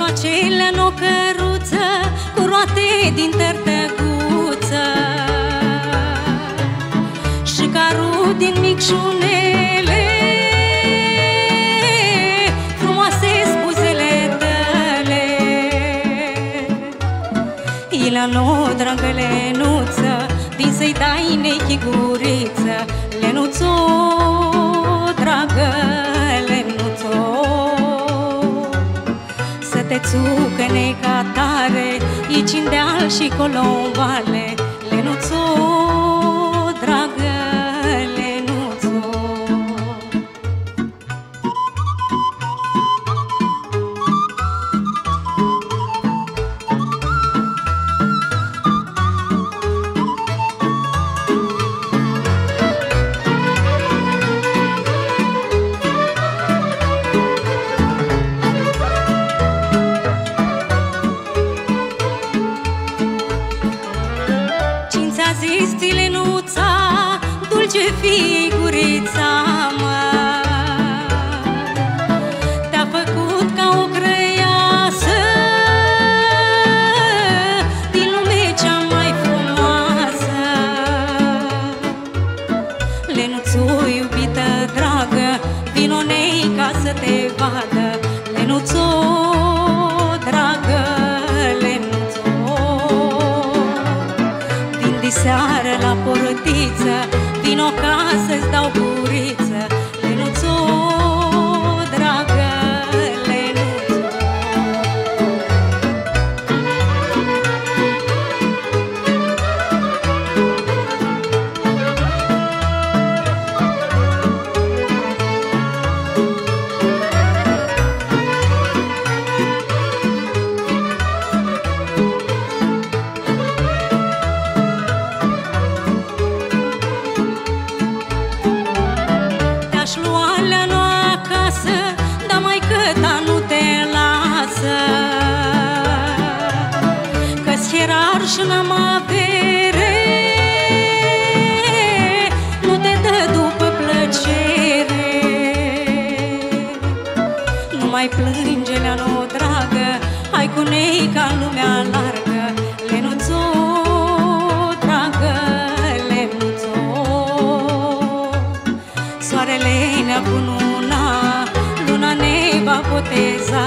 o căruță Cu roate din tărtăguță Și carul din micșunele Frumoase spuzele tale. Ilano, dragă Lenuță Din să-i dai nechiguriță Lenuțo, te țucă necatare Aici în deal și colombale Lenuțo dulce figurița mă. Te-a făcut ca o grăiasă Din lume cea mai frumoasă. Lenuțu, iubită dragă Vino nei ca să te vadă. Lenuțu, Vino mai plânge, Leano, dragă Hai cu nei ca lumea largă Lenuțo, dragă, Lenuțo Soarele ne-a luna ne va boteza